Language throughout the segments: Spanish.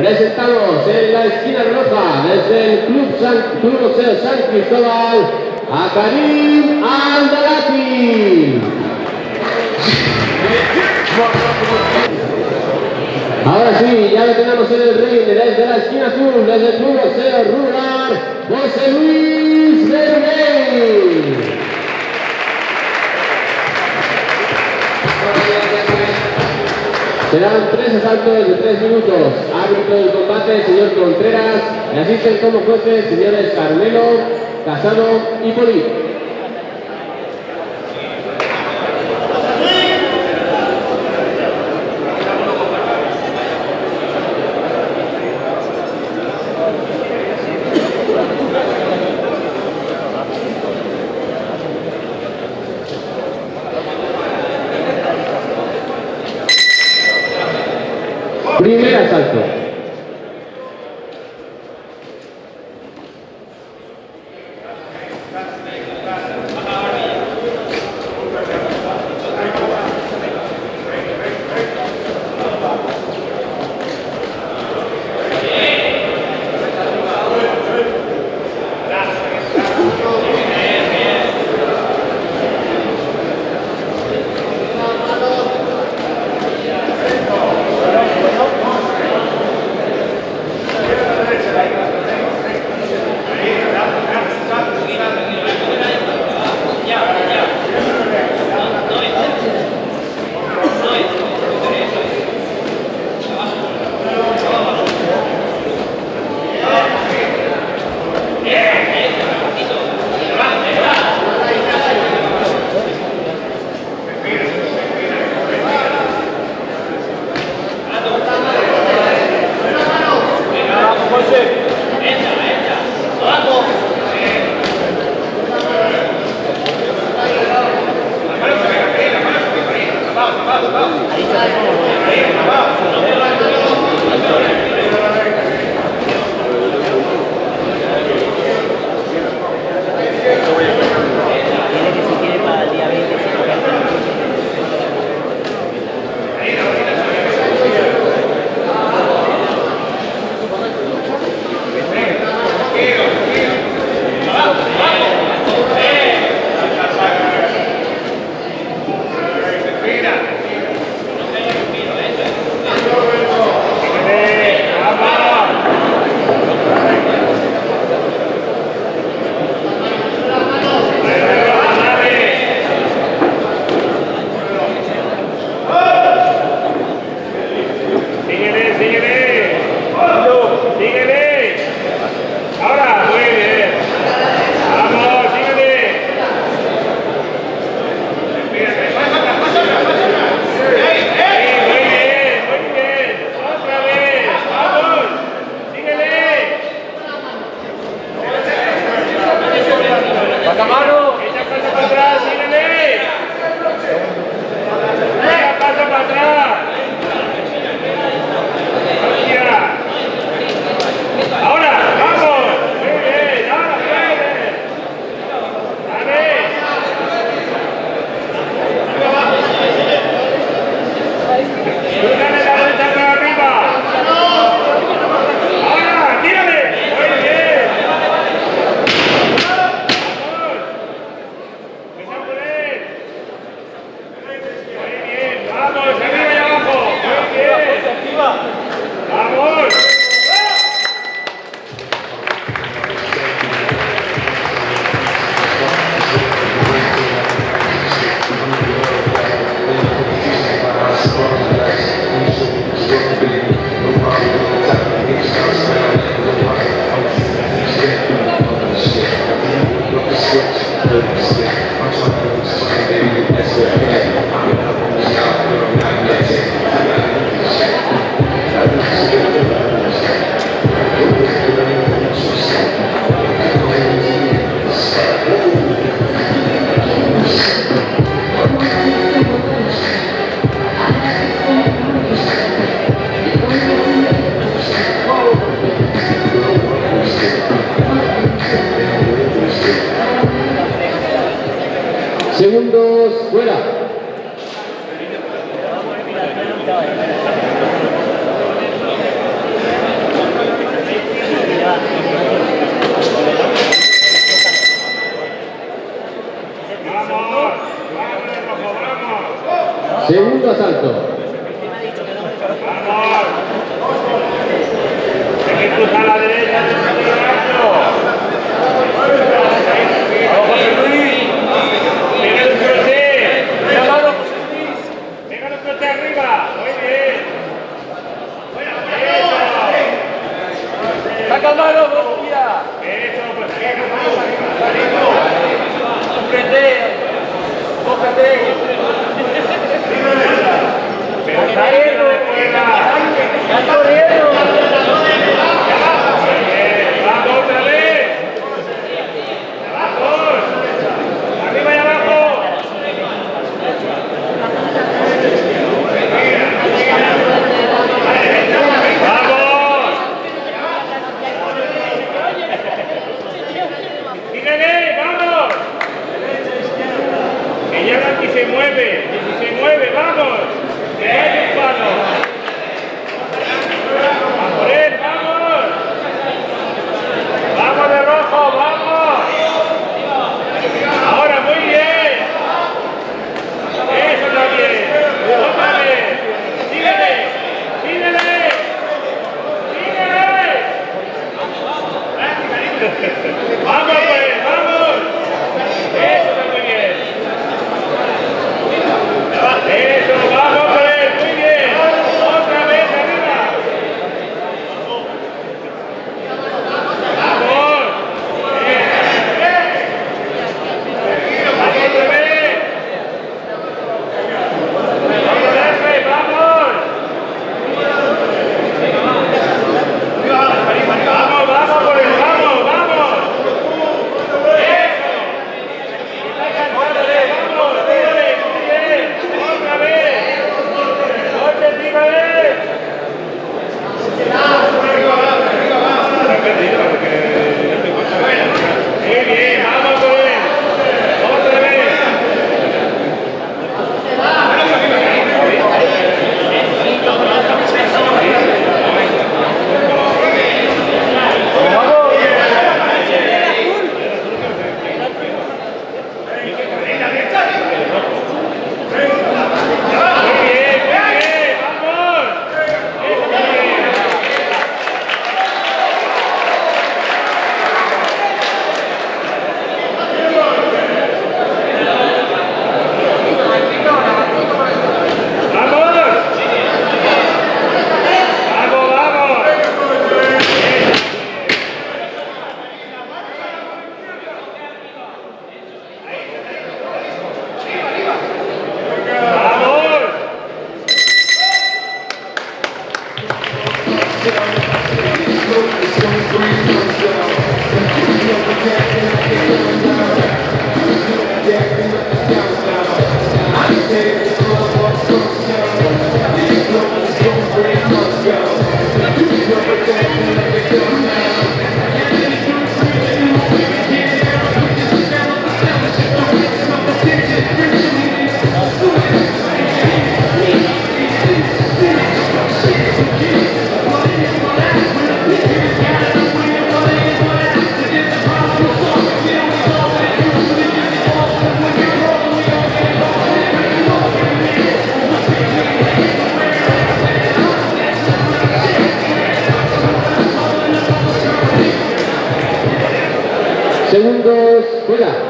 presentamos en la esquina roja desde el Club, San, Club San Cristóbal a Karim Andalati. Ahora sí, ya lo tenemos en el ring desde la esquina azul, desde el Club Boxeo Rural, José Luis Vergey. Serán tres asaltos de tres minutos. Árbitro del combate, señor Contreras. Y asisten como jueces, señores Carmelo, Casado y Poli. Primer Segundo asalto. Hay que cruzar la derecha. Segundos, fuera.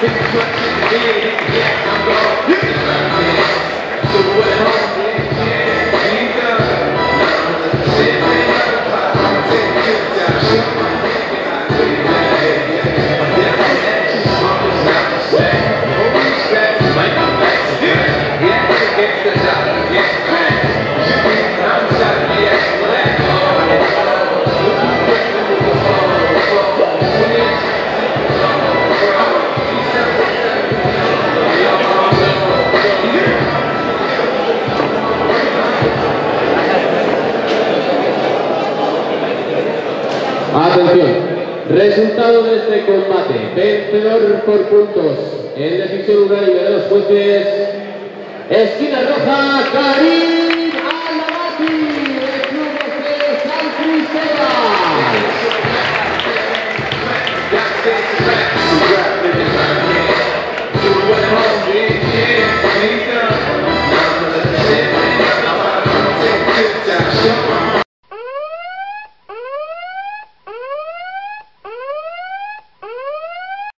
This is what you did, yes, I'm. Resultado de este combate, vencedor por puntos. En decisión unánime de los jueces, esquina roja, Karim